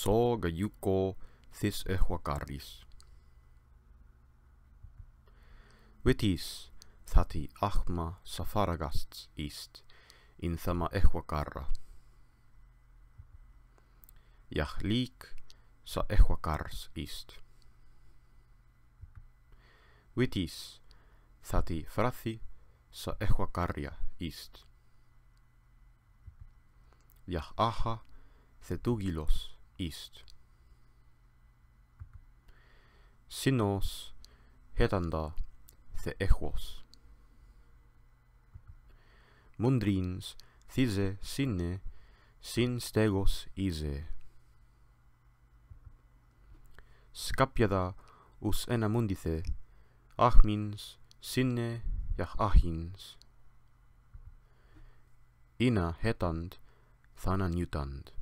so ga yuko this ehuakaris. Witis thati achma safaragasts east in thama ehuakarra. Jahlik sa ehuakars east. Witis thati frathi sa ehuakarja east. Jah aha Thetugilos ist. Sinos heranda the echos. Mundrins thise sinne sin stegos ise. Scapiada us ena mundice achmins sinne jach achins. Ina hetand thana newtand.